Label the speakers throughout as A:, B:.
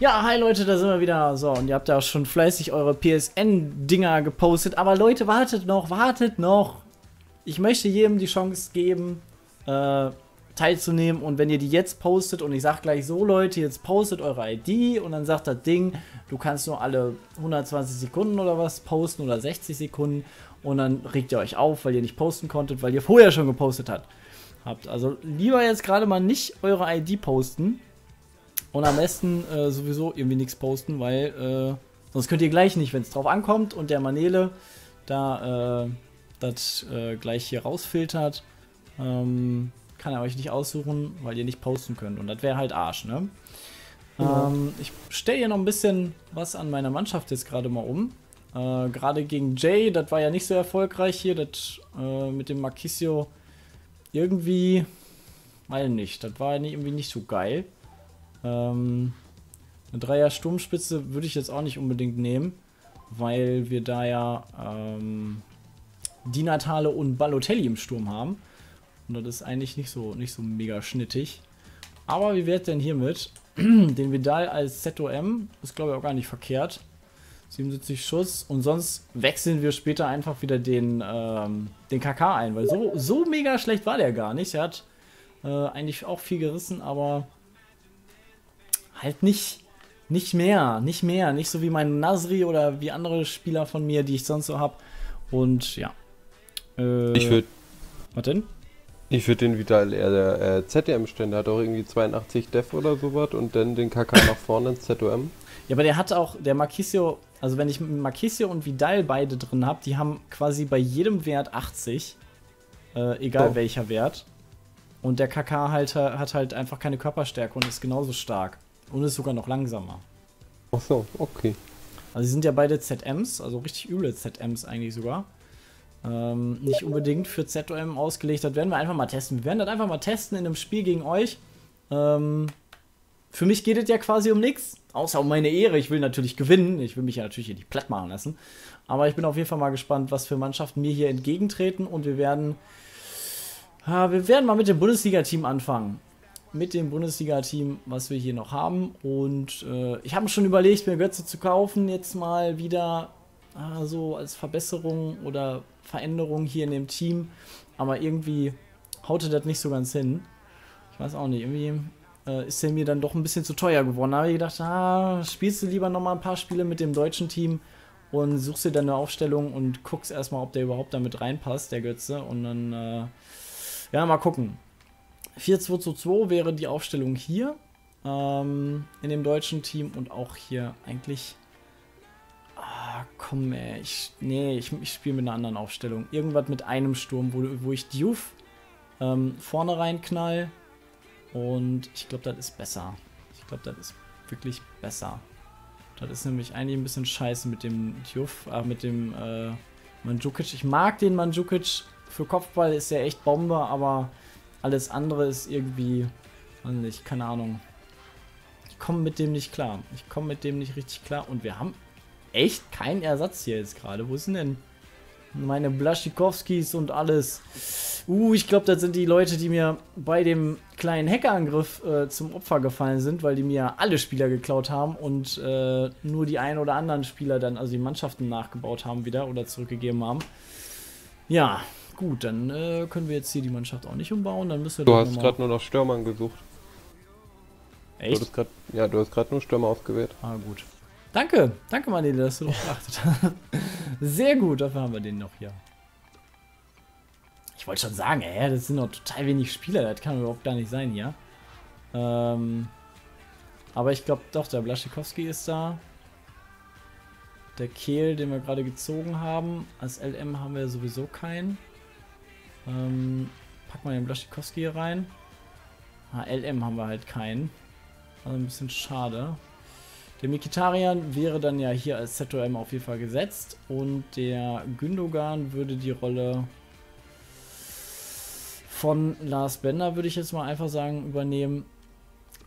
A: Ja, hi Leute, da sind wir wieder. So, und ihr habt ja schon fleißig eure PSN-Dinger gepostet. Aber Leute, wartet noch, wartet noch. Ich möchte jedem die Chance geben, äh, teilzunehmen. Und wenn ihr die jetzt postet und ich sag gleich so, Leute, jetzt postet eure ID und dann sagt das Ding, du kannst nur alle 120 Sekunden oder was posten oder 60 Sekunden und dann regt ihr euch auf, weil ihr nicht posten konntet, weil ihr vorher schon gepostet habt. Also lieber jetzt gerade mal nicht eure ID posten und am besten äh, sowieso irgendwie nichts posten, weil äh, sonst könnt ihr gleich nicht, wenn es drauf ankommt und der Manele da äh, das äh, gleich hier rausfiltert, ähm, kann er euch nicht aussuchen, weil ihr nicht posten könnt. Und das wäre halt Arsch, ne? Ja. Ähm, ich stelle hier noch ein bisschen was an meiner Mannschaft jetzt gerade mal um. Äh, gerade gegen Jay, das war ja nicht so erfolgreich hier, das äh, mit dem Marquisio irgendwie, weil nicht, das war irgendwie nicht so geil. Ähm, eine Dreier Sturmspitze würde ich jetzt auch nicht unbedingt nehmen, weil wir da ja ähm, Di Natale und Balotelli im Sturm haben. Und das ist eigentlich nicht so, nicht so mega schnittig. Aber wie wird denn hiermit? Den Vidal als ZOM ist glaube ich auch gar nicht verkehrt. 77 Schuss und sonst wechseln wir später einfach wieder den, ähm, den KK ein, weil so, so mega schlecht war der gar nicht. Er hat äh, eigentlich auch viel gerissen, aber halt nicht, nicht mehr, nicht mehr. Nicht so wie mein Nasri oder wie andere Spieler von mir, die ich sonst so habe. Und ja.
B: Äh, ich würde.
A: Was denn?
B: Ich würde den Vidal eher der äh, ZDM stellen. Der hat auch irgendwie 82 Def oder sowas und dann den KK nach vorne ins ZOM.
A: Ja, aber der hat auch, der Marquisio, also wenn ich Marquisio und Vidal beide drin habe, die haben quasi bei jedem Wert 80. Äh, egal oh. welcher Wert. Und der KK halt, hat halt einfach keine Körperstärke und ist genauso stark. Und ist sogar noch langsamer.
B: Ach so, okay.
A: Also sie sind ja beide ZMs, also richtig üble ZMs eigentlich sogar. Ähm, nicht unbedingt für ZOM ausgelegt. Das werden wir einfach mal testen. Wir werden das einfach mal testen in einem Spiel gegen euch. Ähm, für mich geht es ja quasi um nichts, außer um meine Ehre. Ich will natürlich gewinnen. Ich will mich ja natürlich hier nicht platt machen lassen. Aber ich bin auf jeden Fall mal gespannt, was für Mannschaften mir hier entgegentreten. Und wir werden, äh, wir werden mal mit dem Bundesliga-Team anfangen mit dem Bundesliga-Team, was wir hier noch haben. Und äh, ich habe schon überlegt, mir Götze zu kaufen, jetzt mal wieder äh, so als Verbesserung oder Veränderung hier in dem Team. Aber irgendwie haute das nicht so ganz hin. Ich weiß auch nicht, irgendwie äh, ist er mir dann doch ein bisschen zu teuer geworden. Da habe ich gedacht, ah, spielst du lieber nochmal ein paar Spiele mit dem deutschen Team und suchst dir dann eine Aufstellung und guckst erstmal, ob der überhaupt damit reinpasst, der Götze. Und dann, äh, ja, mal gucken. 4-2-2-2 wäre die Aufstellung hier ähm, in dem deutschen Team und auch hier eigentlich. Ah, komm, ey. Ich, nee, ich, ich spiele mit einer anderen Aufstellung. Irgendwas mit einem Sturm, wo, wo ich Diouf ähm, vorne reinknall. Und ich glaube, das ist besser. Ich glaube, das ist wirklich besser. Das ist nämlich eigentlich ein bisschen scheiße mit dem Diouf, äh, mit dem äh, Mandzukic. Ich mag den Mandzukic. Für Kopfball ist er echt Bombe, aber alles andere ist irgendwie, weiß nicht, keine Ahnung. Ich komme mit dem nicht klar. Ich komme mit dem nicht richtig klar. Und wir haben echt keinen Ersatz hier jetzt gerade. Wo sind denn meine Blaschikowskis und alles? Uh, ich glaube, das sind die Leute, die mir bei dem kleinen Hackerangriff äh, zum Opfer gefallen sind, weil die mir alle Spieler geklaut haben und äh, nur die ein oder anderen Spieler dann, also die Mannschaften nachgebaut haben wieder oder zurückgegeben haben. Ja, Gut, dann äh, können wir jetzt hier die Mannschaft auch nicht umbauen. Dann müssen wir
B: du hast gerade nur noch Stürmern gesucht.
A: Echt?
B: Du grad, ja, du hast gerade nur Stürmer ausgewählt.
A: Ah, gut. Danke, danke Manele, dass du darauf geachtet hast. Sehr gut, dafür haben wir den noch hier. Ich wollte schon sagen, ey, das sind noch total wenig Spieler, das kann überhaupt gar nicht sein hier. Ähm, aber ich glaube doch, der Blaschikowski ist da. Der Kehl, den wir gerade gezogen haben. Als LM haben wir sowieso keinen. Ähm, packen wir den Blaschikowski hier rein. Ah, LM haben wir halt keinen. Also ein bisschen schade. Der Mikitarian wäre dann ja hier als ZOM auf jeden Fall gesetzt. Und der Gündogan würde die Rolle von Lars Bender, würde ich jetzt mal einfach sagen, übernehmen.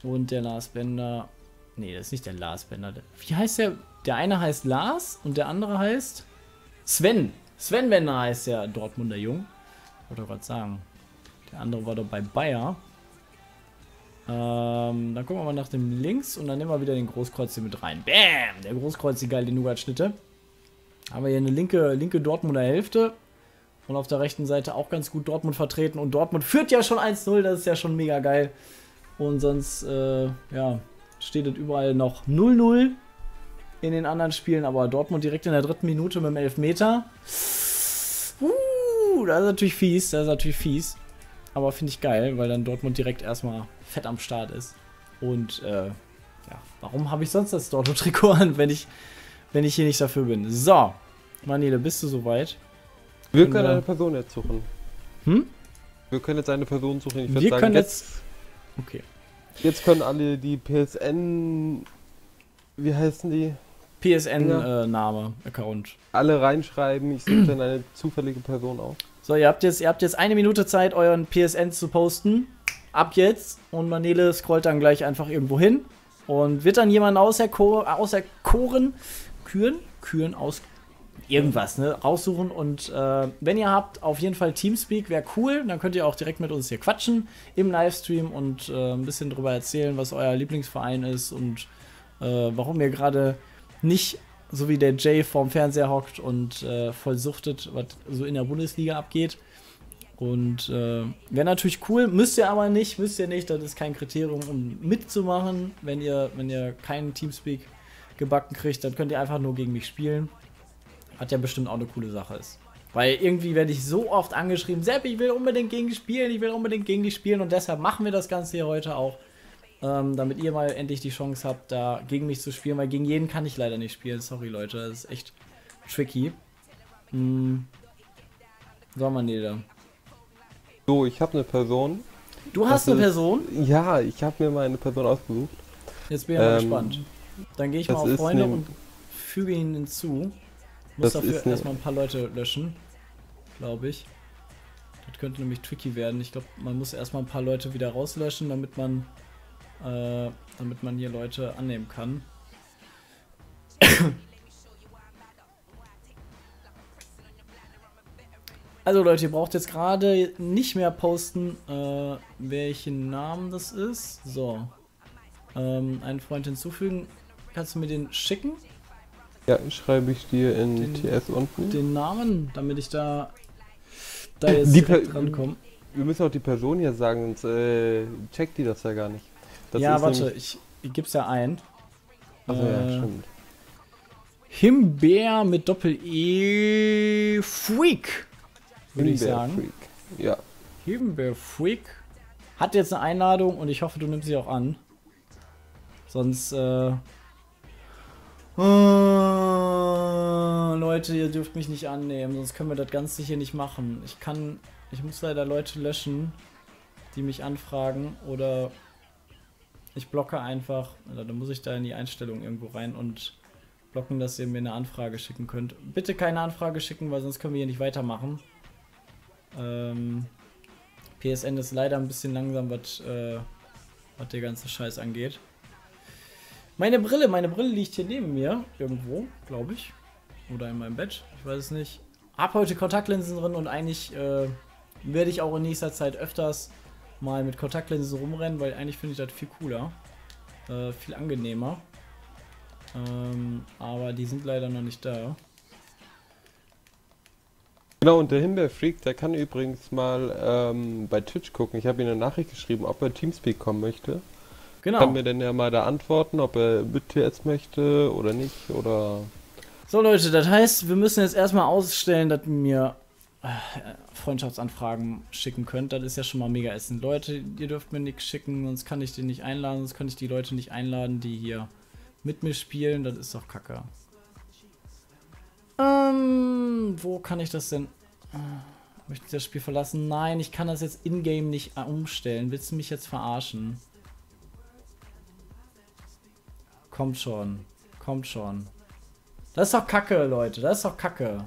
A: Und der Lars Bender. Nee, das ist nicht der Lars Bender. Wie heißt der? Der eine heißt Lars und der andere heißt Sven. Sven Bender heißt der Dortmunder Jung wollte gerade sagen. Der andere war doch bei Bayer. Ähm, dann gucken wir mal nach dem Links und dann nehmen wir wieder den Großkreuz hier mit rein. Bam! Der Großkreuz, die geil, die Nougat-Schnitte. Haben wir hier eine linke, linke Dortmunder Hälfte. Und auf der rechten Seite auch ganz gut Dortmund vertreten. Und Dortmund führt ja schon 1-0, das ist ja schon mega geil. Und sonst, äh, ja, steht es überall noch 0-0 in den anderen Spielen. Aber Dortmund direkt in der dritten Minute mit dem Elfmeter. Uh, das ist natürlich fies, das ist natürlich fies. Aber finde ich geil, weil dann Dortmund direkt erstmal fett am Start ist. Und äh, ja, warum habe ich sonst das Dortmund-Trikot an, wenn ich, wenn ich hier nicht dafür bin? So, Manele, bist du soweit?
B: Wir können eine Person jetzt suchen.
A: Hm?
B: Wir können jetzt eine Person suchen. Ich würde
A: Wir
B: sagen,
A: können
B: jetzt,
A: Okay.
B: jetzt können alle die PSN, wie heißen die?
A: PSN-Name, äh, Account.
B: Alle reinschreiben. Ich suche dann eine zufällige Person auf.
A: So, ihr habt, jetzt, ihr habt jetzt eine Minute Zeit, euren PSN zu posten. Ab jetzt. Und Manele scrollt dann gleich einfach irgendwo hin. Und wird dann jemanden auserko auserkoren, küren, küren, aus irgendwas, ne, raussuchen. Und äh, wenn ihr habt, auf jeden Fall Teamspeak, wäre cool. Dann könnt ihr auch direkt mit uns hier quatschen im Livestream und äh, ein bisschen drüber erzählen, was euer Lieblingsverein ist und äh, warum ihr gerade nicht so wie der Jay vorm Fernseher hockt und äh, voll suchtet, was so in der Bundesliga abgeht. Und äh, wäre natürlich cool, müsst ihr aber nicht, müsst ihr nicht, das ist kein Kriterium, um mitzumachen. Wenn ihr, wenn ihr keinen Teamspeak gebacken kriegt, dann könnt ihr einfach nur gegen mich spielen. Was ja bestimmt auch eine coole Sache ist. Weil irgendwie werde ich so oft angeschrieben, Sepp, ich will unbedingt gegen dich spielen, ich will unbedingt gegen dich spielen und deshalb machen wir das Ganze hier heute auch. Ähm, damit ihr mal endlich die Chance habt, da gegen mich zu spielen, weil gegen jeden kann ich leider nicht spielen. Sorry, Leute, das ist echt tricky. Hm. So, Manede.
B: So, ich habe eine Person.
A: Du hast eine
B: ist-
A: Person?
B: Ja, ich habe mir mal eine Person ausgesucht.
A: Jetzt bin ich mal
B: Ähm,
A: gespannt. Dann gehe ich mal auf Freunde und füge ihn hinzu. Muss dafür erstmal ein paar Leute löschen. Glaube ich. Das könnte nämlich tricky werden. Ich glaube, man muss erstmal ein paar Leute wieder rauslöschen, damit man, äh, damit man hier Leute annehmen kann. Also Leute, ihr braucht jetzt gerade nicht mehr posten, äh, welchen Namen das ist. So. Ähm, einen Freund hinzufügen. Kannst du mir den schicken?
B: Ja, schreibe ich dir in
A: Den-
B: TS unten.
A: Den Namen, damit ich da, da jetzt
B: Die
A: direkt rankomme.
B: Wir müssen auch die Person hier sagen, sonst äh, checkt die das ja gar nicht. Das
A: Ja, warte, ich, ich gib's ja ein.
B: Ja,
A: Äh,
B: stimmt.
A: Himbeer mit Doppel-E Freak, würde ich sagen.
B: Freak. Ja.
A: Himbeer Freak hat jetzt eine Einladung und ich hoffe, du nimmst sie auch an. Sonst, äh. äh, Leute, ihr dürft mich nicht annehmen, sonst können wir das Ganze hier nicht machen. Ich kann. Ich muss leider Leute löschen, die mich anfragen oder ich blocke einfach. Oder dann muss ich da in die Einstellung irgendwo rein und blocken, dass ihr mir eine Anfrage schicken könnt. Bitte keine Anfrage schicken, weil sonst können wir hier nicht weitermachen. Ähm, PSN ist leider ein bisschen langsam, was äh, der ganze Scheiß angeht. Meine Brille, meine Brille liegt hier neben mir irgendwo, glaube ich. Oder in meinem Bett, ich weiß es nicht. Hab heute Kontaktlinsen drin und eigentlich äh, werde ich auch in nächster Zeit öfters mal mit Kontaktlinsen rumrennen, weil eigentlich finde ich das viel cooler. Äh, viel angenehmer. Ähm, aber die sind leider noch nicht da.
B: Genau, und der Himbeer-Freak, der kann übrigens mal ähm, bei Twitch gucken. Ich habe ihm eine Nachricht geschrieben, ob er Teamspeak kommen möchte.
A: Genau.
B: Kann mir denn ja mal da antworten, ob er mit TS möchte oder nicht, oder...
A: So Leute, das heißt, wir müssen jetzt erstmal ausstellen, dass mir Freundschaftsanfragen schicken könnt. Das ist ja schon mal mega essen. Leute, ihr dürft mir nichts schicken, sonst kann ich den nicht einladen, sonst kann ich die Leute nicht einladen, die hier mit mir spielen. Das ist doch kacke. Ähm, wo kann ich das denn? Äh, möchte ich das Spiel verlassen? Nein, ich kann das jetzt in-game nicht äh, umstellen. Willst du mich jetzt verarschen? Kommt schon. Kommt schon. Das ist doch kacke, Leute. Das ist doch kacke.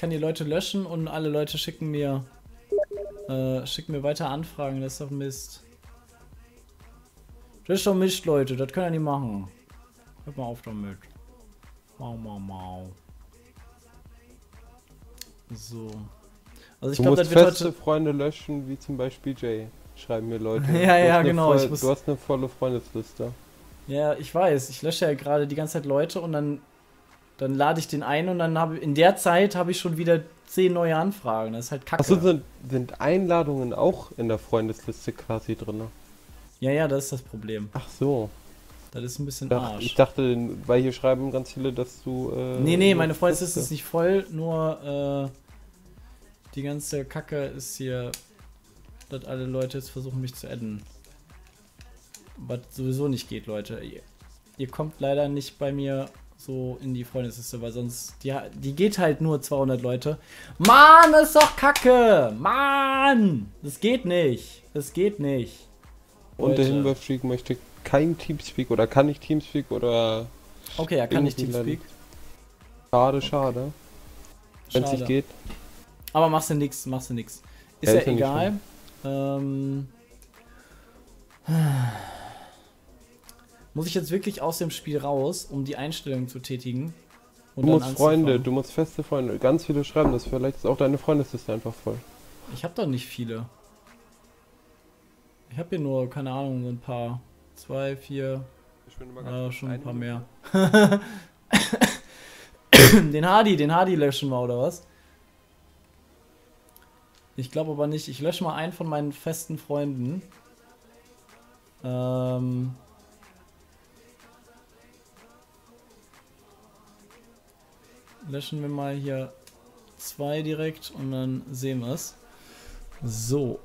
A: Ich kann die Leute löschen und alle Leute schicken mir äh, schicken mir weiter Anfragen. Das ist doch Mist. Das ist doch Mist, Leute. Das können wir nicht machen. Hört mal auf damit. Mau, mau, mau. So. Also ich glaube, das wird
B: feste
A: heute...
B: Freunde löschen, wie zum Beispiel Jay. schreiben mir Leute.
A: Ja, ja, genau,
B: Voll,
A: muss-
B: du hast eine volle Freundesliste.
A: Ja, ich weiß. Ich lösche ja gerade die ganze Zeit Leute und dann, dann lade ich den ein und dann habe in der Zeit habe ich schon wieder zehn neue Anfragen. Das ist halt kacke.
B: Achso, sind, sind Einladungen auch in der Freundesliste quasi drin?
A: Ja, ja, das ist das Problem.
B: Ach so.
A: Das ist ein bisschen
B: Ich dachte,
A: Arsch.
B: ich dachte, weil hier schreiben ganz viele, dass du. Äh,
A: nee, nee, meine Freundesliste
B: Liste-
A: ist nicht voll, nur äh, die ganze Kacke ist hier, dass alle Leute jetzt versuchen mich zu adden. Was sowieso nicht geht, Leute. Ihr, ihr kommt leider nicht bei mir so in die Freundesliste, weil sonst, die, die geht halt nur 200 Leute. Mann, das ist doch Kacke! Mann! Das geht nicht. Das geht nicht.
B: Und der
A: Leute.
B: Hinweisfreak möchte kein Teamspeak oder kann nicht Teamspeak oder.
A: Okay, er kann nicht Teamspeak.
B: Schade, schade. Wenn es nicht geht.
A: Aber machst du nix, machst du nix. Ist
B: Ja,
A: ja, egal. Ähm, muss ich jetzt wirklich aus dem Spiel raus, um die Einstellung zu tätigen? Und
B: Du musst Freunde, du musst feste Freunde. Ganz viele schreiben das. Vielleicht ist auch deine Freundesliste einfach voll.
A: Ich habe doch nicht viele. Ich habe hier nur, keine Ahnung, so ein paar. Zwei, vier, ja, schon ein paar mehr. den Hardy, den Hardy löschen wir, oder was? Ich glaube aber nicht. Ich lösche mal einen von meinen festen Freunden. Ähm. Löschen wir mal hier zwei direkt und dann sehen wir es. So.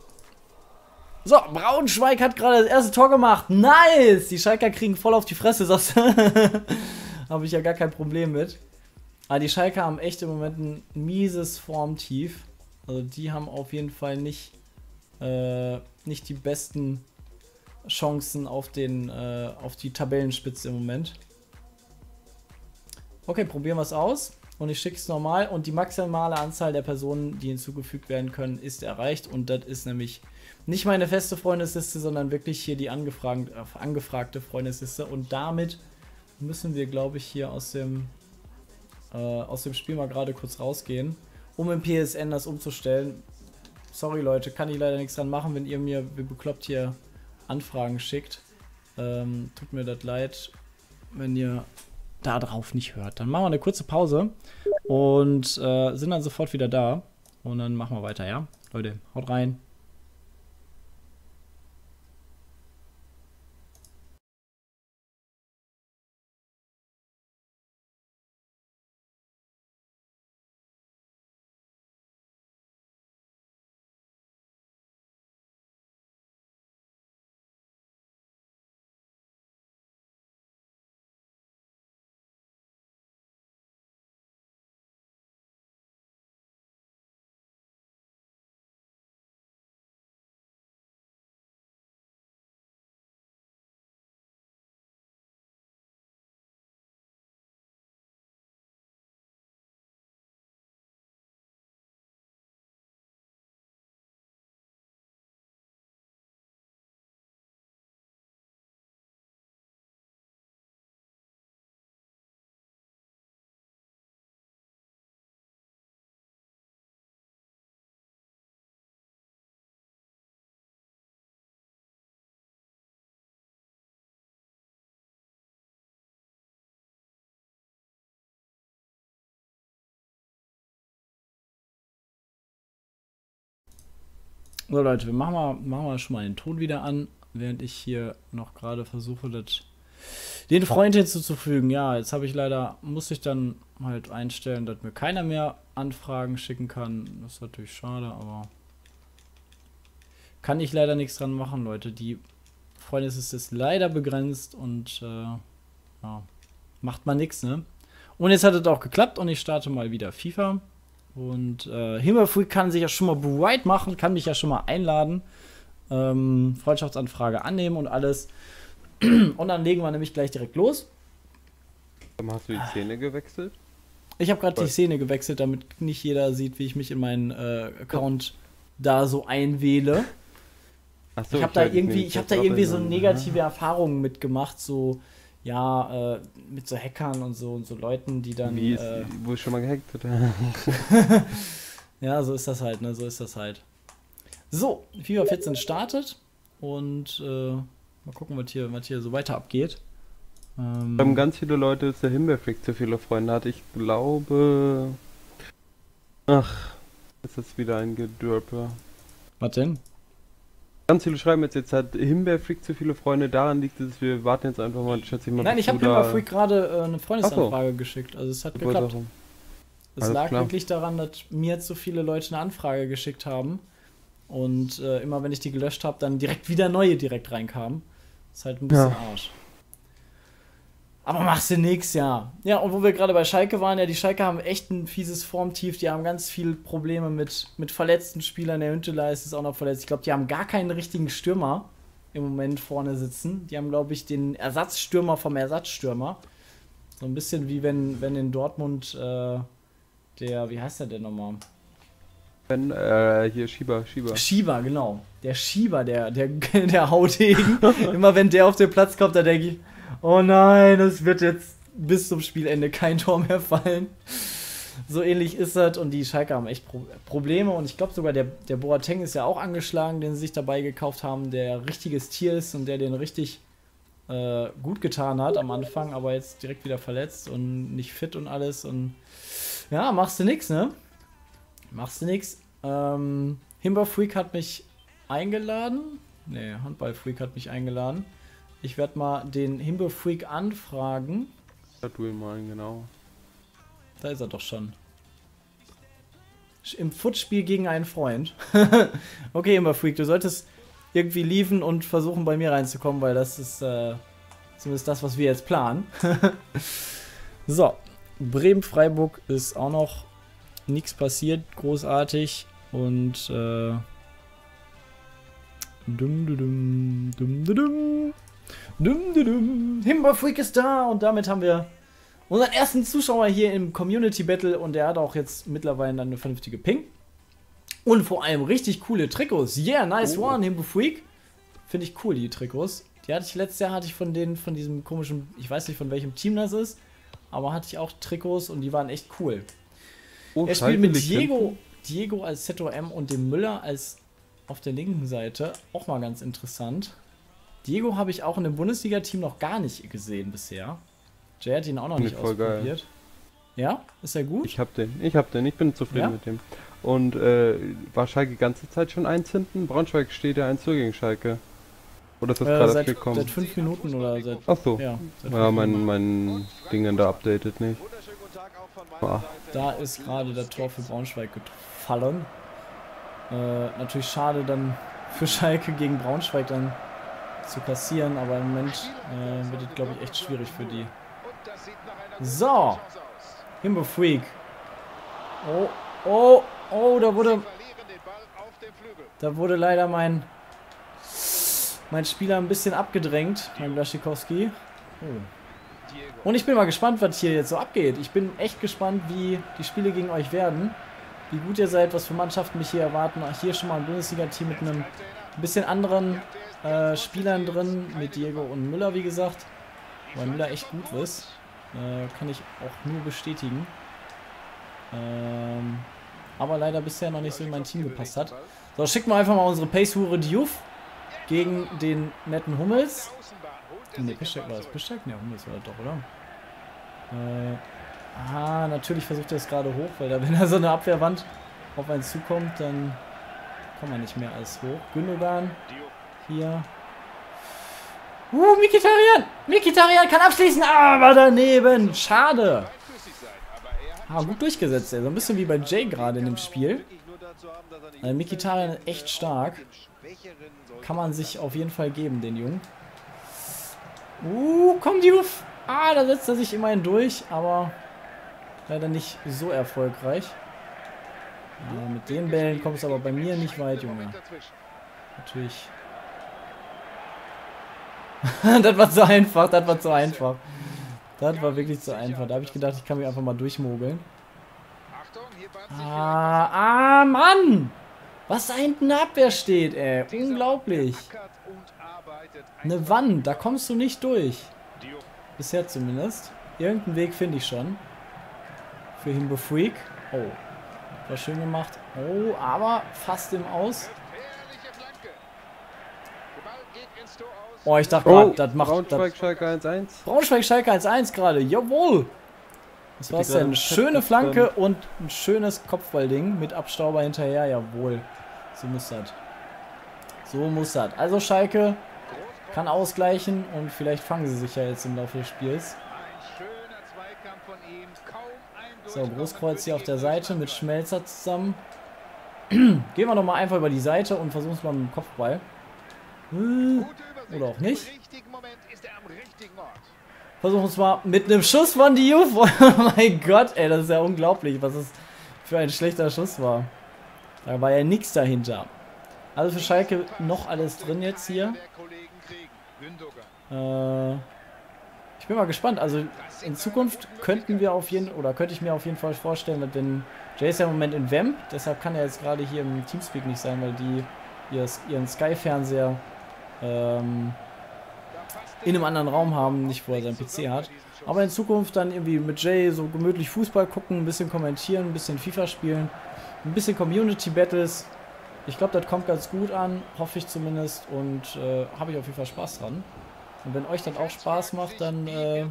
A: So, Braunschweig hat gerade das erste Tor gemacht. Nice! Die Schalker kriegen voll auf die Fresse, sagst du. Habe ich ja gar kein Problem mit. Aber die Schalker haben echt im Moment ein mieses Formtief. Also die haben auf jeden Fall nicht, äh, nicht die besten Chancen auf, den, äh, auf die Tabellenspitze im Moment. Okay, probieren wir es aus. Und ich schicke es normal. Und die maximale Anzahl der Personen, die hinzugefügt werden können, ist erreicht. Und das ist nämlich nicht meine feste Freundesliste, sondern wirklich hier die angefragt, äh, angefragte Freundesliste. Und damit müssen wir, glaube ich, hier aus dem, äh, aus dem Spiel mal gerade kurz rausgehen, um im PSN das umzustellen. Sorry Leute, kann ich leider nichts dran machen, wenn ihr mir wie bekloppt hier Anfragen schickt. Ähm, tut mir das leid, wenn ihr da drauf nicht hört. Dann machen wir eine kurze Pause und äh, sind dann sofort wieder da. Und dann machen wir weiter, ja? Leute, haut rein. So Leute, wir machen mal, machen mal schon mal den Ton wieder an, während ich hier noch gerade versuche, das, den Freund hinzuzufügen. Ja, jetzt habe ich leider, muss ich dann halt einstellen, dass mir keiner mehr Anfragen schicken kann. Das ist natürlich schade, aber kann ich leider nichts dran machen, Leute. Die Freundesliste ist leider begrenzt und äh, ja, macht man nichts, ne? Und jetzt hat es auch geklappt und ich starte mal wieder FIFA. Und äh, Himmelfreak kann sich ja schon mal bereit machen, kann mich ja schon mal einladen, ähm, Freundschaftsanfrage annehmen und alles. Und dann legen wir nämlich gleich direkt los.
B: Dann hast du die Szene gewechselt?
A: Ich habe gerade die. Szene gewechselt, damit nicht jeder sieht, wie ich mich in meinen äh, Account da so einwähle.
B: Achso,
A: ich habe da irgendwie, ich habe da irgendwie so negative Erfahrungen mitgemacht, so ja, äh, mit so Hackern und so und so Leuten, die dann
B: Wie ist,
A: äh,
B: wo ich schon mal gehackt hat.
A: Ja, so ist das halt, ne? So ist das halt. So, FIFA 14 startet. und äh, mal gucken, was hier, was hier so weiter abgeht.
B: Ähm, haben ganz viele Leute, dass der Himbeerfreak zu viele Freunde hat. Ich glaube. Ach, ist das wieder ein Gedürpe.
A: Was denn?
B: Ganz viele schreiben jetzt, jetzt hat Himbeerfreak zu viele Freunde. Daran liegt es, wir warten jetzt einfach mal,
A: schätze ich mal. Nein, ich habe Himbeerfreak gerade äh, eine Freundesanfrage so. geschickt. Also es hat geklappt. Es lag klar. wirklich daran, dass mir jetzt so viele Leute eine Anfrage geschickt haben. Und äh, immer wenn ich die gelöscht habe, dann direkt wieder neue direkt reinkamen. Das ist halt ein bisschen ja. Arsch. Aber machst du nix, ja. Ja, und wo wir gerade bei Schalke waren, ja, die Schalke haben echt ein fieses Formtief. Die haben ganz viele Probleme mit, mit verletzten Spielern. Der Hünteler ist auch noch verletzt. Ich glaube, die haben gar keinen richtigen Stürmer im Moment vorne sitzen. Die haben, glaube ich, den Ersatzstürmer vom Ersatzstürmer. So ein bisschen wie wenn, wenn in Dortmund äh, der, wie heißt der denn nochmal?
B: Wenn, äh, hier Schieber, Schieber.
A: Schieber, genau. Der Schieber, der, der, der Hautegen. Immer wenn der auf den Platz kommt, da denke ich, oh nein, es wird jetzt bis zum Spielende kein Tor mehr fallen. So ähnlich ist das und die Schalke haben echt Pro Probleme und ich glaube sogar der, der Boateng ist ja auch angeschlagen, den sie sich dabei gekauft haben, der richtiges Tier ist und der den richtig äh, gut getan hat am Anfang, aber jetzt direkt wieder verletzt und nicht fit und alles und ja, machst du nix, ne? Machst du nix. Ähm, Himba Freak hat mich eingeladen. Ne, Handball Freak hat mich eingeladen. Ich werde mal den Himbo Freak anfragen.
B: Da du ihn mal, genau.
A: Da ist er doch schon. Im Footspiel gegen einen Freund. okay, Himbo Freak, du solltest irgendwie liefen und versuchen bei mir reinzukommen, weil das ist äh, zumindest das, was wir jetzt planen. so, Bremen-Freiburg ist auch noch nichts passiert, großartig. Und äh, dum, dum, dum, dum, dum. Dum, dum. Himbeerfreak ist da und damit haben wir unseren ersten Zuschauer hier im Community Battle und der hat auch jetzt mittlerweile eine vernünftige Ping. Und vor allem richtig coole Trikots. Yeah, nice oh. one, Himbeerfreak. Finde ich cool, die Trikots. Die hatte ich letztes Jahr hatte ich von denen, von diesem komischen, ich weiß nicht von welchem Team das ist, aber hatte ich auch Trikots und die waren echt cool. Oh, er spielt mit Diego, Diego als ZOM und dem Müller als auf der linken Seite. Auch mal ganz interessant. Diego habe ich auch in dem Bundesliga-Team noch gar nicht gesehen bisher. Jay hat ihn auch noch nicht ausprobiert. Geil. Ja? Ist er gut?
B: Ich habe den. Ich habe den. Ich bin zufrieden ja? mit dem. Und äh, war Schalke die ganze Zeit schon 1 hinten? Braunschweig steht ja 1 zu gegen Schalke. Oder ist das äh, gerade gekommen?
A: Seit 5 Minuten oder seit.
B: Achso. Ja, ja mein, mein Ding da updatet nicht.
A: Ah. Da ist gerade der Tor für Braunschweig gefallen. Äh, natürlich schade dann für Schalke gegen Braunschweig dann zu kassieren, aber im Moment äh, wird es, glaube ich, echt schwierig für die. So. Himbo Freak. Oh, oh, oh, da wurde. Da wurde leider mein. Mein Spieler ein bisschen abgedrängt, mein Blaschikowski. Oh. Und ich bin mal gespannt, was hier jetzt so abgeht. Ich bin echt gespannt, wie die Spiele gegen euch werden. Wie gut ihr seid, was für Mannschaften mich hier erwarten. Hier schon mal ein Bundesliga-Team mit einem bisschen anderen äh, Spielern drin, mit Diego und Müller, wie gesagt. Weil Müller echt gut ist. Äh, kann ich auch nur bestätigen. Ähm, aber leider bisher noch nicht so in mein Team gepasst hat. So, schicken wir einfach mal unsere Pace-Hure Diouf gegen den netten Hummels. Ne, Piszczek war das. Piszczek? Ne, Hummels war das doch, oder? Äh, ah, natürlich versucht er es gerade hoch, weil da, wenn da so eine Abwehrwand auf einen zukommt, dann kommt man nicht mehr als hoch. Gündogan hier. Uh, Mikitarian! Mikitarian kann abschließen, aber daneben. Schade. Ah, gut durchgesetzt, ey. So ein bisschen wie bei Jay gerade in dem Spiel. Also Mikitarian ist echt stark. Kann man sich auf jeden Fall geben, den Jungen. Uh, komm, Diouf! Ah, da setzt er sich immerhin durch, aber leider nicht so erfolgreich. Ja, mit den Bällen kommt es aber bei mir nicht weit, Junge. Natürlich das war zu einfach, das war zu einfach. Das war wirklich zu einfach. Da habe ich gedacht, ich kann mich einfach mal durchmogeln. Ah, ah, Mann! Was da hinten Abwehr steht, ey. Unglaublich. Eine Wand, da kommst du nicht durch. Bisher zumindest. Irgendeinen Weg finde ich schon. Für Himbo Freak. Oh. War schön gemacht. Oh, aber fast im Aus. Oh, ich dachte gerade, das macht...
B: Braunschweig,
A: Das,
B: Schalke 1-1.
A: Braunschweig Schalke 1-1 gerade, jawohl!
B: Die gerade
A: denn? Schöne Flanke und ein schönes Kopfballding mit Abstauber hinterher, jawohl. So muss das. So muss das. Also Schalke kann ausgleichen und vielleicht fangen sie sich ja jetzt im Laufe des Spiels. So, Großkreuz hier auf der Seite mit Schmelzer zusammen. Gehen wir doch mal einfach über die Seite und versuchen es mal mit dem Kopfball. Äh, Oder auch nicht. Versuchen es mal mit einem Schuss von Diouf. Oh mein Gott, ey, das ist ja unglaublich, was es für ein schlechter Schuss war. Da war ja nichts dahinter. Also für Schalke noch alles drin jetzt hier. Äh, ich bin mal gespannt. Also in Zukunft könnten wir auf jeden oder könnte ich mir auf jeden Fall vorstellen, dass wenn Jay ist ja im Moment in Vamp, deshalb kann er jetzt gerade hier im Teamspeak nicht sein, weil die ihr, ihren Sky-Fernseher ähm, in einem anderen Raum haben, nicht wo er seinen PC hat. Aber in Zukunft dann irgendwie mit Jay so gemütlich Fußball gucken, ein bisschen kommentieren, ein bisschen FIFA spielen, ein bisschen Community Battles. Ich glaube, das kommt ganz gut an, hoffe ich zumindest und äh, habe ich auf jeden Fall Spaß dran. Und wenn euch das auch Spaß macht, dann äh,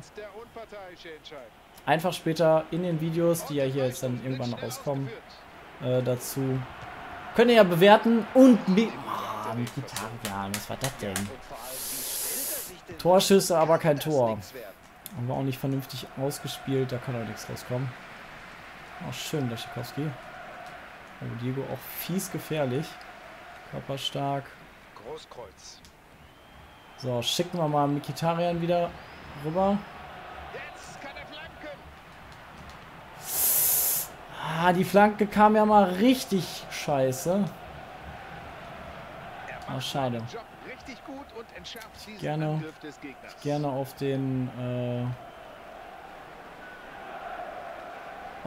A: einfach später in den Videos, die ja hier jetzt dann irgendwann rauskommen, äh, dazu könnt ihr ja bewerten und mi oh, mit Gitarre, was war das denn? Torschüsse, aber kein Tor. Haben wir auch nicht vernünftig ausgespielt, da kann auch nichts rauskommen. Oh, schön, Leschikowski. Oh, Diego auch fies gefährlich. Körperstark.
C: Großkreuz.
A: So, schicken wir mal Mikitarian wieder rüber.
C: Er.
A: Ah, die Flanke kam ja mal richtig scheiße. Ah, schade. Gerne. Gerne auf den äh,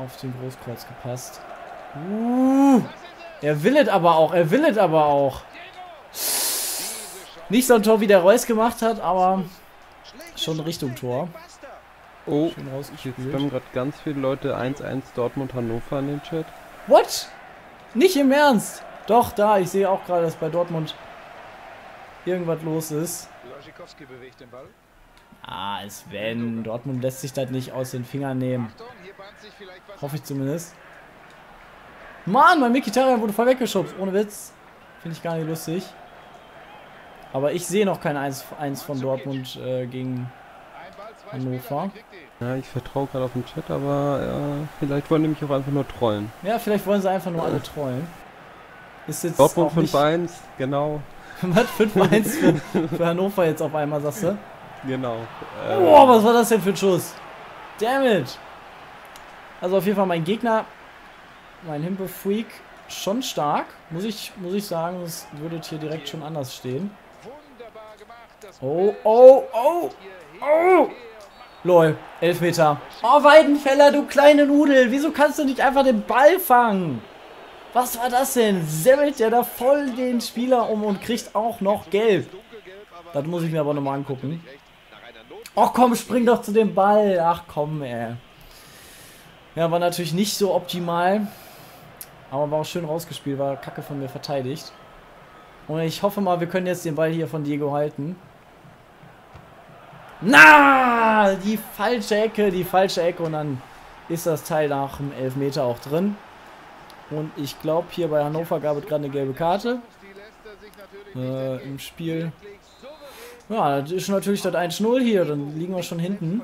A: auf den Großkreuz gepasst. Uh, er will es aber auch, er will es aber auch. Nicht so ein Tor, wie der Reus gemacht hat, aber schon Richtung Tor.
B: Oh,
A: rausgespielt.
B: haben gerade ganz viele Leute 1-1 Dortmund Hannover in den Chat.
A: What? Nicht im Ernst? Doch, da, ich sehe auch gerade, dass bei Dortmund irgendwas los ist.
C: Loschikowski bewegt den Ball.
A: Ah, Sven, Dortmund lässt sich das nicht aus den Fingern nehmen.
C: Hier
A: Hoffe ich zumindest. Mann, mein Mikitarian wurde voll weggeschubst. Ohne Witz. Finde ich gar nicht lustig. Aber ich sehe noch kein 1, 1 von Dortmund äh, gegen... Hannover.
B: Ja, ich vertraue gerade auf den Chat, aber ja, vielleicht wollen die mich auch einfach nur trollen.
A: Ja, vielleicht wollen sie einfach nur alle trollen. Ist jetzt
B: Dortmund
A: auch nicht...
B: 5-1, genau,
A: Was? 5-1 für, für Hannover jetzt auf einmal, sagst du?
B: genau. Äh,
A: Oh, was war das denn für ein Schuss? Damn it. Also auf jeden Fall mein Gegner, mein Himpe-Freak, schon stark. Muss ich, muss ich sagen, es würde hier direkt schon anders stehen. Oh, oh, oh, oh. Lol, Elfmeter. Oh, Weidenfeller, du kleine Nudel. Wieso kannst du nicht einfach den Ball fangen? Was war das denn? Semmelt der da voll den Spieler um und kriegt auch noch gelb. Das muss ich mir aber nochmal angucken. Ach komm, spring doch zu dem Ball. Ach komm, ey. Ja, war natürlich nicht so optimal. Aber war auch schön rausgespielt, war kacke von mir verteidigt. Und ich hoffe mal, wir können jetzt den Ball hier von Diego halten. Na, die falsche Ecke, die falsche Ecke. Und dann ist das Teil nach dem Elfmeter auch drin. Und ich glaube, hier bei Hannover gab es gerade eine gelbe Karte äh, im Spiel. Ja, das ist natürlich das 1-0 hier. Dann liegen wir schon hinten.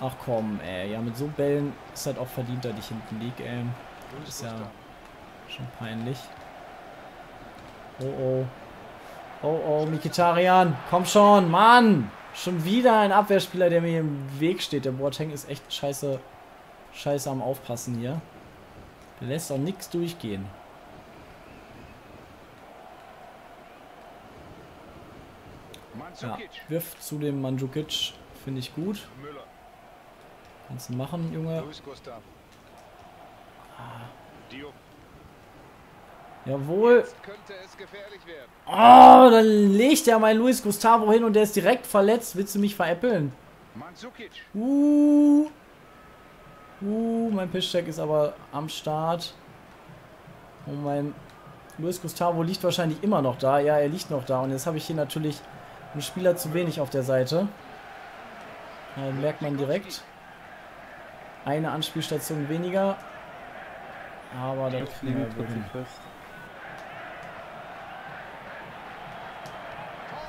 A: Ach komm, ey. Ja, mit so Bällen ist halt auch verdient, dass ich hinten lieg, ey. Das ist ja schon peinlich. Oh oh. Oh oh, Mikitarian. Komm schon, Mann. Schon wieder ein Abwehrspieler, der mir im Weg steht. Der Boateng ist echt scheiße, scheiße am Aufpassen hier. Der lässt auch nichts durchgehen. Ja, wirft zu dem Mandzukic. Finde ich gut. Kannst du machen, Junge.
C: Diop.
A: Jawohl. Oh, dann legt er mein Luis Gustavo hin und der ist direkt verletzt. Willst du mich veräppeln? Uh. Uh, mein Pitchcheck ist aber am Start. Und mein Luis Gustavo liegt wahrscheinlich immer noch da. Ja, er liegt noch da. Und jetzt habe ich hier natürlich einen Spieler zu wenig auf der Seite. Ja, merkt man direkt. Eine Anspielstation weniger. Aber da kriegen wir
B: fest.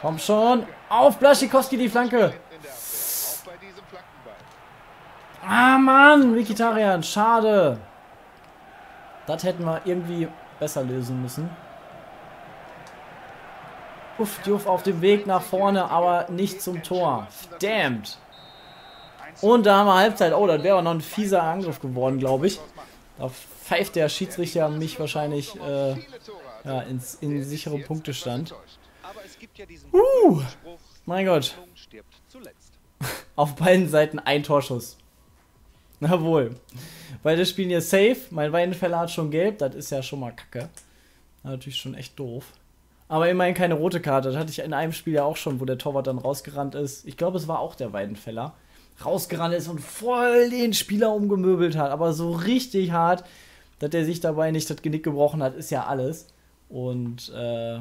A: Komm schon. Auf Blaschikowski die Flanke. Ah, Mann. Mikitarian. Schade. Das hätten wir irgendwie besser lösen müssen. Uff, Diouf auf dem Weg nach vorne, aber nicht zum Tor. Damned. Und da haben wir Halbzeit. Oh, das wäre aber noch ein fieser Angriff geworden, glaube ich. Da pfeift der Schiedsrichter mich wahrscheinlich äh, ja, ins, in sichere Punktestand. Uh, mein Gott. Auf beiden Seiten ein Torschuss. Jawohl. Beide spielen hier safe. Mein Weidenfeller hat schon gelb. Das ist ja schon mal kacke. Natürlich schon echt doof. Aber immerhin keine rote Karte. Das hatte ich in einem Spiel ja auch schon, wo der Torwart dann rausgerannt ist. Ich glaube, es war auch der Weidenfeller. Rausgerannt ist und voll den Spieler umgemöbelt hat. Aber so richtig hart, dass der sich dabei nicht das Genick gebrochen hat, ist ja alles. Und äh,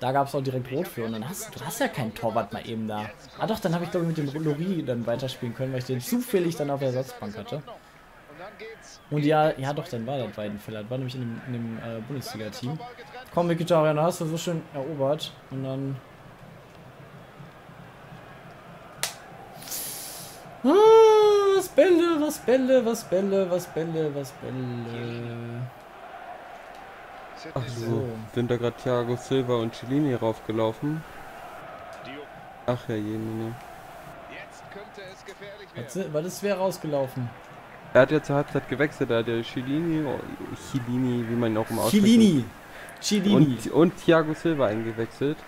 A: da gab es auch direkt Rot für. Und dann hast du hast ja keinen Torwart mal eben da. Ah doch, dann habe ich glaube ich mit dem Lori dann weiterspielen können, weil ich den zufällig dann auf der Ersatzbank hatte.
C: Und
A: ja, ja doch, dann war das Weidenfeller. Das war nämlich in dem, in dem äh, Bundesliga-Team. Komm, Vegetarier, hast du so schön erobert. Und dann. Ah, was Bälle, was Bälle, was Bälle, was Bälle, was Bälle.
B: Ach so, sind da gerade Thiago Silva und Cellini raufgelaufen? Ach ja, jene, ne.
C: Jetzt könnte es gefährlich
A: Was,
C: werden.
A: ist- was ist wer rausgelaufen?
B: Er hat ja zur Halbzeit gewechselt, da hat der Cellini, oh, Chilini, wie man ihn auch immer ausspricht.
A: Chilini. Chilini.
B: Und, und Thiago Silva eingewechselt.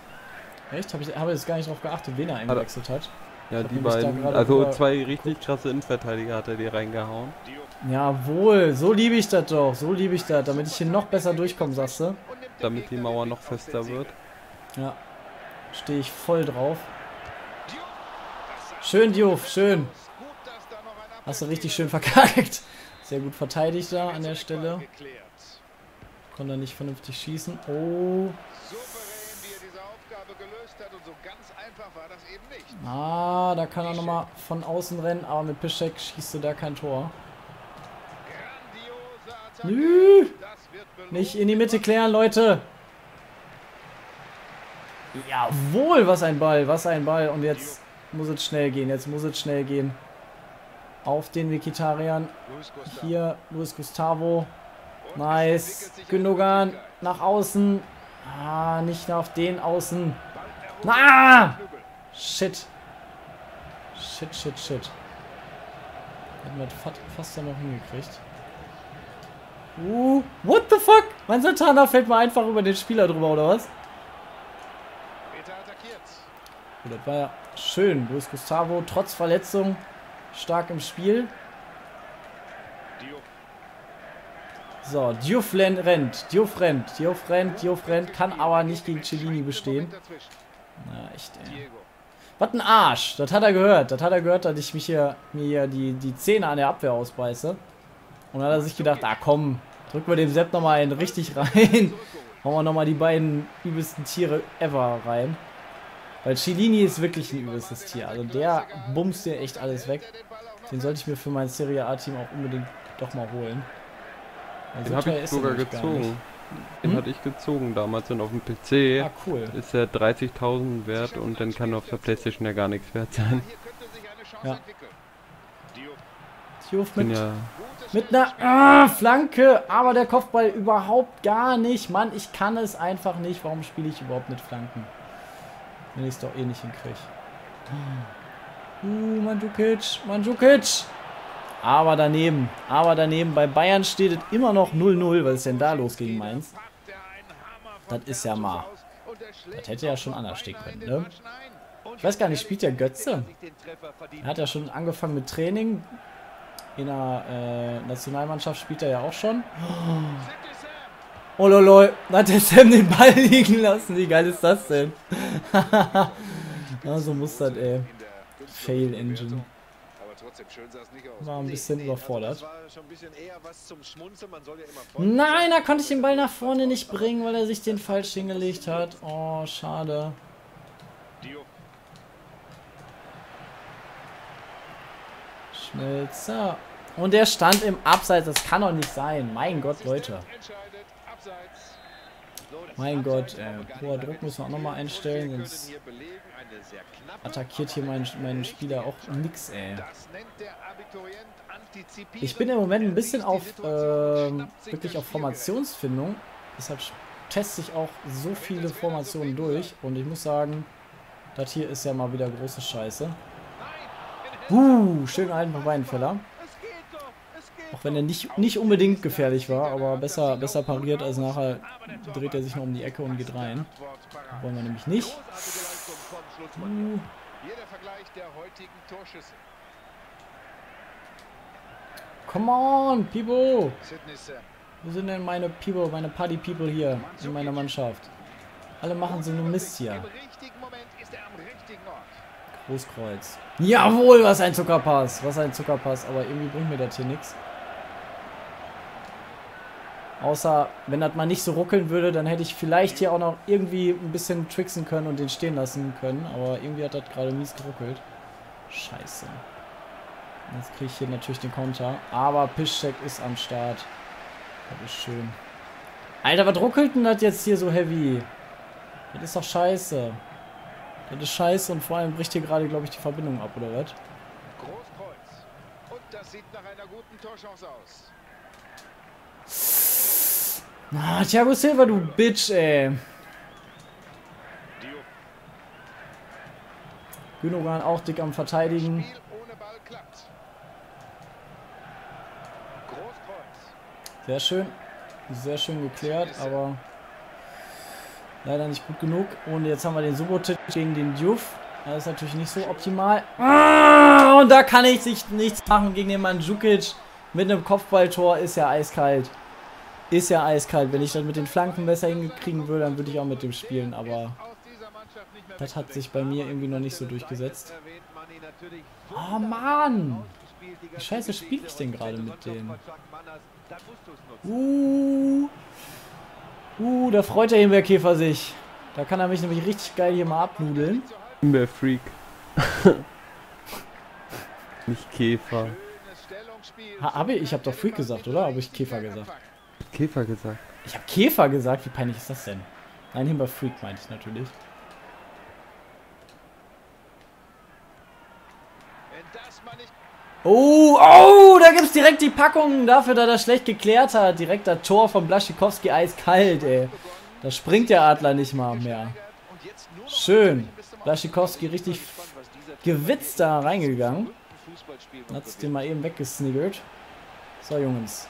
A: Echt? Habe ich hab jetzt gar nicht drauf geachtet, wen er eingewechselt hat.
B: Ja, die beiden. Also zwei richtig krasse Innenverteidiger hat er dir reingehauen.
A: Jawohl, so liebe ich das doch. So liebe ich das, damit ich hier noch besser durchkomme, sagst du?
B: Damit die Mauer noch fester wird.
A: Ja. Stehe ich voll drauf. Schön, Diouf, schön. Hast du richtig schön verkackt. Sehr gut verteidigt da an der Stelle. Konnte er nicht vernünftig schießen. Oh. Ah, da kann er nochmal von außen rennen, aber mit Piszek schießt du da kein Tor. Nö, nicht in die Mitte klären, Leute. Jawohl, was ein Ball, was ein Ball. Und jetzt muss es schnell gehen, jetzt muss es schnell gehen. Auf den Vegetariern. Hier, Luis Gustavo. Nice. Gündogan nach außen. Ah, nicht auf den außen.
C: Erobert
A: Ah! Shit. Shit, shit, shit. Hätten wir fast dann noch hingekriegt. Uh, what the fuck? Mein Santana fällt mal einfach über den Spieler drüber, oder was?
C: Attackiert.
A: Oh, das war ja schön. Luis Gustavo, trotz Verletzung, stark im Spiel. So, Diouf rennt, Diouf rennt, Diouf rennt, Diouf rennt, kann aber nicht gegen Cellini bestehen. Na, echt, ey. Was ein Arsch. Das hat er gehört. Das hat er gehört, dass ich mich hier, mir hier die, die Zähne an der Abwehr ausbeiße. Und dann hat er sich gedacht, ah komm, drücken wir dem Sepp nochmal einen richtig rein. Hauen wir nochmal die beiden übelsten Tiere ever rein. Weil Cellini ist wirklich ein übelstes Tier. Also der bumst dir echt alles weg.
C: Den
A: sollte ich mir für mein Serie A-Team auch unbedingt doch mal holen. Weil
B: Den habe ich sogar gezogen. Den
A: Hm?
B: hatte ich gezogen damals und auf dem PC
A: Ah, cool.
B: ist er 30.000 wert und dann kann auf der Playstation ja gar nichts wert sein.
C: Hier könnte sich eine Chance
A: Ja.
B: Bin
A: mit
B: ja
A: Mit einer ah, Flanke, aber der Kopfball überhaupt gar nicht. Mann, ich kann es einfach nicht. Warum spiele ich überhaupt mit Flanken? Wenn ich es doch eh nicht hinkriege. Uh, Mandzukic, Mandzukic. Aber daneben, aber daneben. Bei Bayern steht es immer noch 0-0. Was ist denn da los gegen Mainz? Das ist ja mal. Das hätte ja schon anders stehen können, ne? Ich weiß gar nicht, spielt der Götze? Er hat ja schon angefangen mit Training. In der äh, Nationalmannschaft spielt er ja auch schon. Oh lolol, da hat der Sam den Ball liegen lassen. Wie geil ist das denn? ja, so muss das, ey. Fail Engine. War ein bisschen überfordert. Nein, da konnte ich den Ball nach vorne nicht bringen, weil er sich den falsch hingelegt hat. Oh, schade. Schnellzer. Und der stand im Abseits. Das kann doch nicht sein. Mein Gott, Leute. Mein Gott, äh, hoher Druck müssen wir auch noch mal
D: diskutieren.
A: einstellen, sonst Attackiert hier mein, mein Spieler auch nix, ey. Ich bin im Moment ein bisschen auf
C: sich
A: wirklich auf. Formationsfindung. Deshalb teste ich auch so viele Formationen durch. Und ich muss sagen, das hier ist ja mal wieder große Scheiße. Uh, schön gehalten von Auch wenn er nicht, nicht unbedingt gefährlich war, aber besser, besser pariert als nachher dreht er sich noch um die Ecke und geht rein. Wollen wir nämlich nicht. Uh, come on, people! Wo sind denn meine People, meine Party People hier in meiner Mannschaft? Alle machen so nur Mist hier.
C: Im richtigen Moment ist er am richtigen Ort.
A: Großkreuz. Jawohl, was ein Zuckerpass. Was ein Zuckerpass. Aber irgendwie bringt mir das hier nichts. Außer, wenn das mal nicht so ruckeln würde, dann hätte ich vielleicht hier auch noch irgendwie ein bisschen tricksen können und den stehen lassen können. Aber irgendwie hat das gerade mies geruckelt. Scheiße. Jetzt kriege ich hier natürlich den Konter. Aber Piszczek ist am Start. Das ist schön. Alter, was ruckelt denn das jetzt hier so heavy? Das ist doch scheiße. Das ist scheiße und vor allem bricht hier gerade, glaube ich, die Verbindung ab, oder was?
C: Großkreuz. Und das sieht nach einer guten Torchance aus.
A: Ah, Thiago Silva, du Bitch, ey.
C: Diop.
A: Gündogan auch dick am Verteidigen. Sehr schön. Sehr schön geklärt, aber leider nicht gut genug. Und jetzt haben wir den Subotic gegen den Diouf. Das ist natürlich nicht so optimal. Ah, und da kann ich sich nichts machen gegen den Mandzukic. Mit einem Kopfballtor ist ja eiskalt. Ist ja eiskalt. Wenn ich das mit den Flanken besser hingekriegen würde, dann würde ich auch mit dem spielen. Aber das hat sich bei mir irgendwie noch nicht so durchgesetzt. Oh Mann! Wie scheiße spiele ich denn gerade mit
D: sonst
A: dem?
D: noch mal Chuck Mann hast, dann musst du's nutzen.
A: Uh. Uh, da freut der Himbeerkäfer sich. Da kann er mich nämlich richtig geil hier mal abnudeln.
B: Himbeerfreak. Nicht Käfer.
A: Ha, hab ich, ich habe doch Freak gesagt, oder? Habe ich Käfer gesagt?
B: Käfer gesagt.
A: Ich habe Käfer gesagt? Wie peinlich ist das denn? Nein, Himbeerfreak meinte ich natürlich.
C: Wenn das mal nicht
A: Oh, oh, da gibt's direkt die Packung dafür, dass er schlecht geklärt hat. Direkt das Tor von Blaschikowski eiskalt, ey. Da springt der Adler nicht mal mehr. Schön. Blaschikowski richtig gewitzt da reingegangen. Hat's
D: bewirkt.
A: den mal eben weggesniggert. So, Jungs.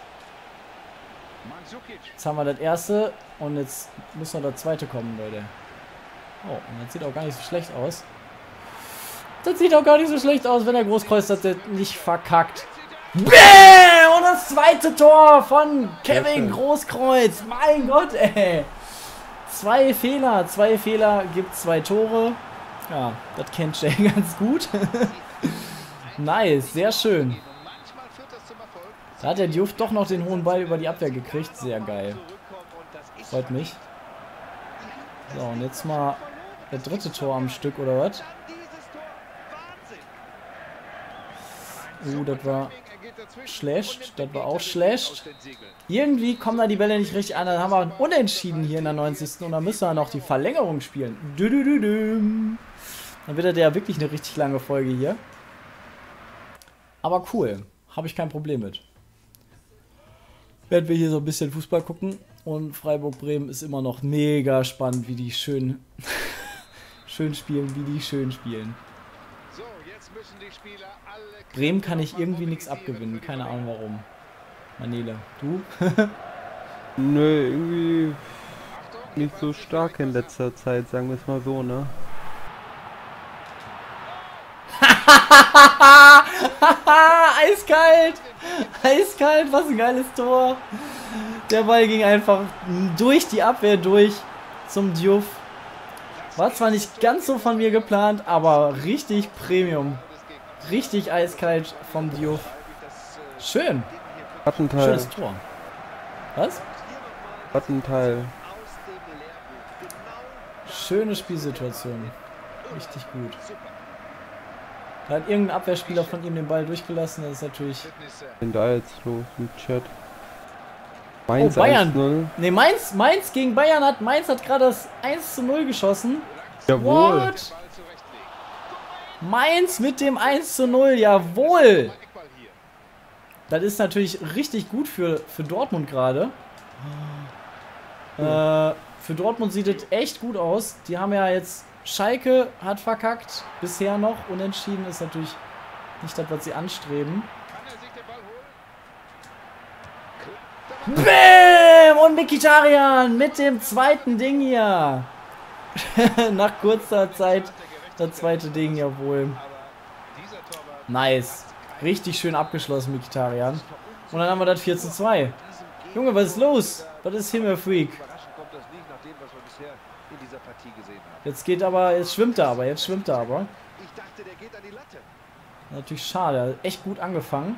A: Jetzt haben wir das erste und jetzt muss noch das zweite kommen, Leute. Oh, und das sieht auch gar nicht so schlecht aus. Das sieht auch gar nicht so schlecht aus, wenn der Großkreuz das jetzt nicht verkackt. Bäm! Und das zweite Tor von Kevin
B: schön.
A: Großkreuz. Mein Gott, ey. Zwei Fehler. Zwei Fehler gibt zwei Tore. Ja, das kennt Jay ganz gut. nice, sehr schön.
C: Und manchmal führt das zum Erfolg.
A: Da hat der Diouf doch noch den hohen Ball über die Abwehr gekriegt. Sehr geil. Freut mich. So, und jetzt mal das dritte Tor am Stück, oder was?
D: dann dieses Tor.
A: Uh, das war schlecht. Das war auch schlecht. Irgendwie kommen da die Bälle nicht richtig an. Dann haben wir ein Unentschieden hier in der 90. Und dann müssen wir noch die Verlängerung spielen. Dann wird das ja wirklich eine richtig lange Folge hier. Aber cool. Habe ich kein Problem mit. Werden wir hier so ein bisschen Fußball gucken. Und Freiburg-Bremen ist immer noch mega spannend, wie die schön, schön spielen, wie die schön spielen.
C: So, jetzt müssen die Spieler
A: Bremen kann ich irgendwie nichts abgewinnen. Keine Ahnung warum. Manele, du?
B: Nö, irgendwie nicht so stark in letzter Zeit, sagen wir es mal so, ne?
A: Eiskalt! Eiskalt, was ein geiles Tor. Der Ball ging einfach durch die Abwehr durch zum Diouf. War zwar nicht ganz so von mir geplant, aber richtig Premium. Richtig eiskalt vom Diouf. Schön.
B: Rattenteil.
A: Schönes Tor. Was?
B: Rattenteil.
A: Schöne Spielsituation. Richtig gut. Da hat irgendein Abwehrspieler von ihm den Ball durchgelassen. Das ist natürlich.
B: Bin da jetzt los im Chat. Mainz
A: Oh, Bayern.
B: 1-0.
A: Ne, Mainz, Mainz gegen Bayern hat. Mainz hat gerade das 1 zu 0 geschossen.
B: Jawohl.
A: What? Mainz mit dem 1 zu 0, jawohl! Das ist natürlich richtig gut für, für Dortmund gerade. Äh, für Dortmund sieht es echt gut aus. Die haben ja jetzt. Schalke hat verkackt. Bisher noch. Unentschieden ist natürlich nicht das, was sie anstreben. Bäm! Und Mikitarian mit dem zweiten Ding hier. Nach kurzer Zeit das zweite Ding, jawohl. Nice. Richtig schön abgeschlossen, Mikitarian. Und dann haben wir das 4 zu 2. Junge, was ist los? Was ist Himmelfreak? Jetzt geht aber, jetzt schwimmt er aber, jetzt schwimmt er aber. Natürlich schade, echt gut angefangen.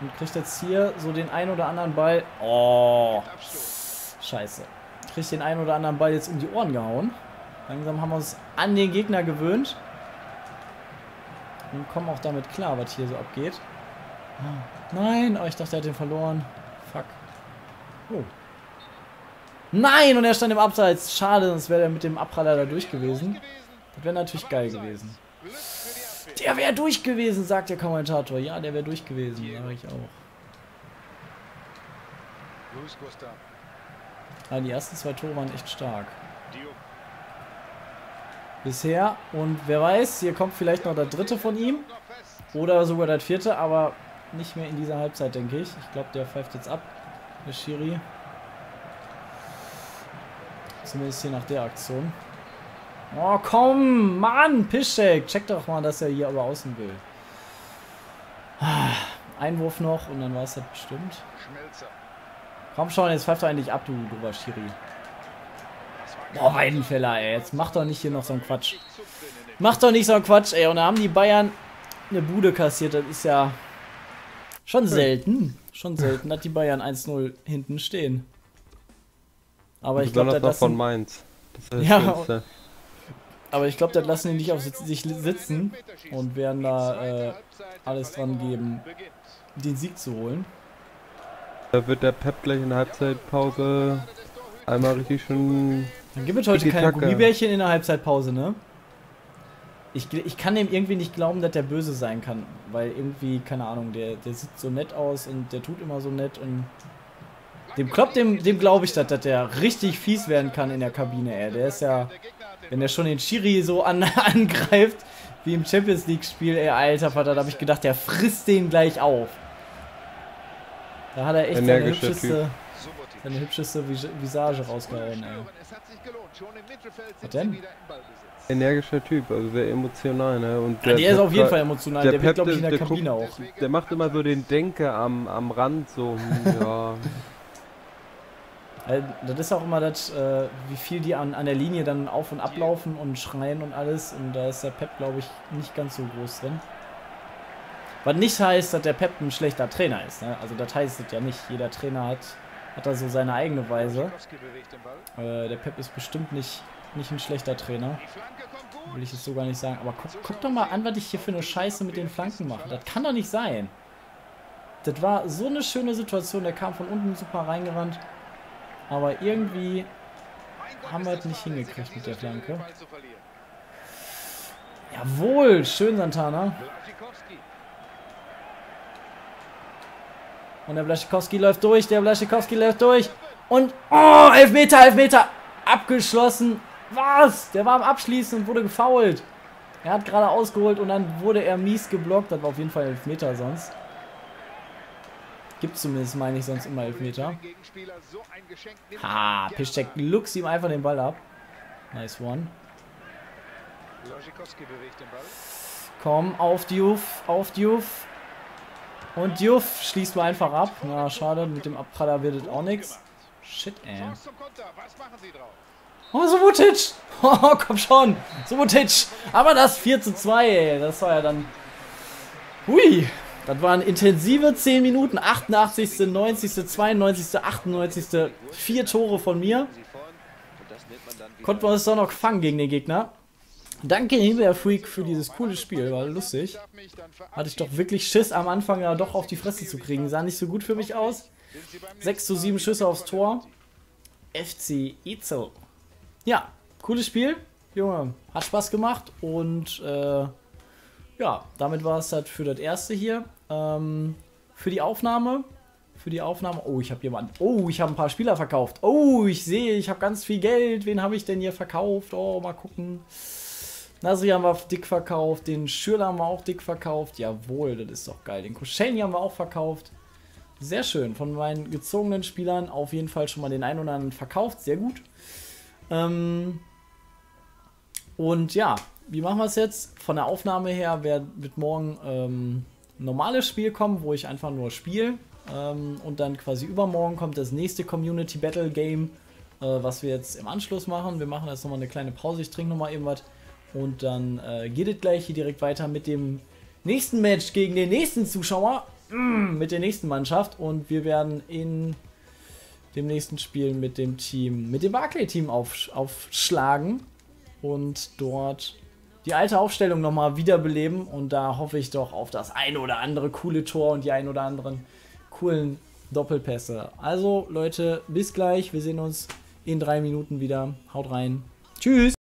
A: Und kriegt jetzt hier so den ein oder anderen Ball. Oh, scheiße. Kriegt den einen oder anderen Ball jetzt um die Ohren gehauen. Langsam haben wir uns an den Gegner gewöhnt. Und kommen auch damit klar, was hier so abgeht. Ah, Nein, oh, ich dachte, er hat den verloren. Fuck. Oh. Nein, und er stand im Abseits. Schade, sonst wäre er mit dem Abpraller da durch gewesen. Das wäre natürlich geil gewesen. Der wäre durch gewesen, sagt der Kommentator. Ja, der wäre durch gewesen. Sag ich auch. Ja, die ersten zwei Tore waren echt stark. Bisher. Und wer weiß, hier kommt vielleicht noch der dritte von ihm. Oder sogar der vierte, aber nicht mehr in dieser Halbzeit, denke ich. Ich glaube, der pfeift jetzt ab. Der Schiri. Zumindest hier nach der Aktion. Oh, komm! Mann! Piszczek! Check doch mal, dass er hier aber außen will. Ah, Einwurf noch und dann war es das bestimmt. Komm schon, jetzt pfeift doch endlich ab, du drüber Schiri. Boah, Weidenfeller, ey. Jetzt mach doch nicht hier noch so einen Quatsch. Mach doch nicht so einen Quatsch, ey. Und da haben die Bayern eine Bude kassiert. Das ist ja schon selten. Schon selten, dass die Bayern 1-0 hinten stehen. Aber ich glaube, das
B: von
A: lassen,
B: Mainz. Das ist das
A: Ja,
B: Schönste.
A: aber ich glaube, das lassen die nicht auf sich sitzen und werden da äh, alles dran geben, den Sieg zu holen.
B: Da wird der Pep gleich in der Halbzeitpause einmal richtig schön.
A: Dann gibt es heute keine. Gummibärchen in der Halbzeitpause, ne? Ich, ich kann dem irgendwie nicht glauben, dass der böse sein kann. Weil irgendwie, keine Ahnung, der, der sieht so nett aus und der tut immer so nett und. Dem Klopp, dem, dem glaube ich, dass, dass der richtig fies werden kann in der Kabine, ey. Der ist ja. Wenn der schon den Schiri so an, angreift, wie im Champions League-Spiel, ey, alter Vater, da habe ich gedacht, der frisst den gleich auf. Da hat er echt seine hübscheste, seine hübscheste Vis Visage rausgehauen, ey.
C: Es hat sich gelohnt. Schon im Mittelfeld
A: Was denn?
B: Energischer Typ, also sehr emotional, ne? Und
A: Ja, der ist auf jeden Fall emotional.
B: der
A: Der, wird, glaube ich, in der,
B: der
A: Kabine
B: guckt-
A: auch.
B: Der macht immer so den Denker am, am Rand, so, hm, ja.
A: Weil Das ist auch immer das, äh, wie viel die an, an der Linie dann auf und ablaufen und schreien und alles. Und da ist der Pep, glaube ich, nicht ganz so groß drin. Was nicht heißt, dass der Pep ein schlechter Trainer ist. Ne? Also das heißt es ja nicht. Jeder Trainer hat, hat da so seine eigene Weise. Äh, der Pep ist bestimmt nicht, nicht ein schlechter Trainer. Will ich jetzt so gar nicht sagen. Aber guck, guck doch mal an, was ich hier für eine Scheiße mit den Flanken mache. Das kann doch nicht sein. Das war so eine schöne Situation. Der kam von unten super reingerannt. Aber irgendwie haben wir es nicht hingekriegt mit der Flanke. Jawohl, schön Santana. Und der Blaschikowski läuft durch, der Blaschikowski läuft durch. Und, oh, Elfmeter, Elfmeter. Abgeschlossen. Was? Der war am Abschließen und wurde gefoult. Er hat gerade ausgeholt und dann wurde er mies geblockt. Das war auf jeden Fall Elfmeter sonst. Gibt zumindest, meine ich, sonst immer Elfmeter. Ha, Piszczek lux ihm einfach den Ball ab. Nice one. Komm, auf Diouf, auf Diouf. Und Diouf schließt du einfach ab. Na, schade, mit dem Abpraller wird es auch nichts. Shit, ey. Oh, Subotic! Oh, komm schon! Subotic! Aber das 4 zu 2, ey. Das war ja dann. Hui! Das waren intensive 10 Minuten. 88., 90., 92., 98. Vier Tore von mir. Konnten wir uns doch noch fangen gegen den Gegner. Danke, Himbeer Freak, für dieses coole Spiel. War lustig. Hatte ich doch wirklich Schiss am Anfang ja doch auf die Fresse zu kriegen. Sah nicht so gut für mich aus. 6 zu 7 Schüsse aufs Tor. FC Itzel. Ja, cooles Spiel. Junge, hat Spaß gemacht. Und äh, ja, damit war es halt für das erste hier. Ähm, für die Aufnahme. Für die Aufnahme. Oh, ich habe jemanden. Oh, ich habe ein paar Spieler verkauft. Oh, ich sehe, ich habe ganz viel Geld. Wen habe ich denn hier verkauft? Oh, mal gucken. Nasri haben wir dick verkauft. Den Schürler haben wir auch dick verkauft. Jawohl, das ist doch geil. Den Koscielny haben wir auch verkauft. Sehr schön. Von meinen gezogenen Spielern auf jeden Fall schon mal den einen oder anderen verkauft. Sehr gut. Ähm und ja, wie machen wir es jetzt? Von der Aufnahme her wird morgen ähm, ein normales Spiel kommen, wo ich einfach nur spiele. Ähm, und dann quasi übermorgen kommt das nächste Community Battle Game, äh, was wir jetzt im Anschluss machen. Wir machen jetzt nochmal eine kleine Pause. Ich trinke nochmal eben was. Und dann äh, geht es gleich hier direkt weiter mit dem nächsten Match gegen den nächsten Zuschauer. Mm, mit der nächsten Mannschaft. Und wir werden in dem nächsten Spiel mit dem Team, mit dem Barclay-Team auf, aufschlagen und dort die alte Aufstellung nochmal wiederbeleben. Und da hoffe ich doch auf das ein oder andere coole Tor und die ein oder anderen coolen Doppelpässe. Also Leute, bis gleich. Wir sehen uns in drei Minuten wieder. Haut rein. Tschüss.